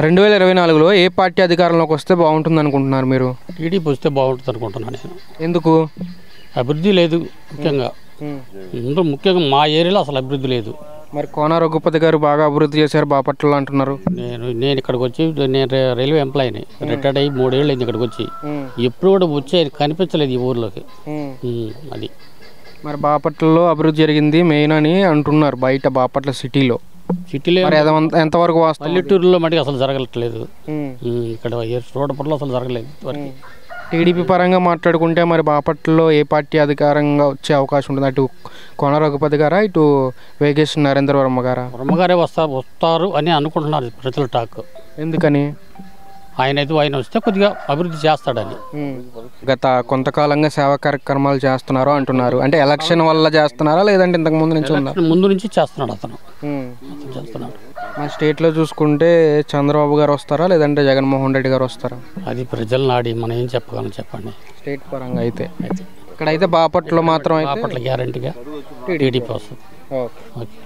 రెండు వేల ఇరవై నాలుగులో ఏ పార్టీ అధికారంలోకి వస్తే బాగుంటుంది అనుకుంటున్నారు మీరు? టీడీపీ వస్తే బాగుంటుంది అనుకుంటున్నాను నేను. ఎందుకు? అభివృద్ధి లేదు ముఖ్యంగా. ముందు ముఖ్యంగా మా ఏరియాలో అసలు అభివృద్ధి లేదు. మరి కోన రఘుపతి గారు బాగా అభివృద్ధి చేశారు బాపట్లలో అంటున్నారు. నేను నేను ఇక్కడికి వచ్చి నేను రే- రైల్వే ఎంప్లాయీని. రిటైర్డ్ అయ్యి మూడేళ్ళు అయింది ఇక్కడికి వచ్చి. ఎప్పుడు కూడా వచ్చి ఆయన కనిపించలేదు ఈ ఊర్లోకి. ఉమ్, అది. మరి బాపట్లలో అభివృద్ధి జరిగింది మెయిన్ అని అంటున్నారు బయట బాపట్ల సిటీలో. సిటీలో ఎంతవరకు పల్లెటూరులో మటుకు అసలు జరగట్లేదు. ఇక్కడ రోడ్డపట్లో అసలు జరగలేదు. టీడీపీ పరంగా మాట్లాడుకుంటే మరి బాపట్లలో ఏ పార్టీ అధికారంగా వచ్చే అవకాశం ఉంటుంది? అటు కోన రఘుపతి గారా ఇటు వేగేష్ నరేంద్ర వర్మ గారా బ్రహ్మగారే వస్తా వస్తారు అని అనుకుంటున్నారు ప్రజల టాక్. ఎందుకని? ఆయన అయితే ఆయన వస్తే కొద్దిగా అభివృద్ధి చేస్తాడని గత కొంతకాలంగా సేవా కార్యక్రమాలు చేస్తున్నారు అంటున్నారు. అంటే ఎలక్షన్ వల్ల చేస్తున్నారా లేదంటే ఇంతకు ముందు నుంచి ముందు నుంచి చేస్తున్నాడు అతను. చేస్తున్నాడు. మన స్టేట్లో చూసుకుంటే చంద్రబాబు గారు వస్తారా లేదంటే జగన్మోహన్ రెడ్డి గారు వస్తారా? అది ప్రజలను ఆడి మనం ఏం చెప్పగలం చెప్పండి. స్టేట్ పరంగా అయితే. ఇక్కడైతే బాపట్లో మాత్రం అప్పట్లో గ్యారంటీగా టీడీపీ వస్తుంది. ఓకే. ఓకే.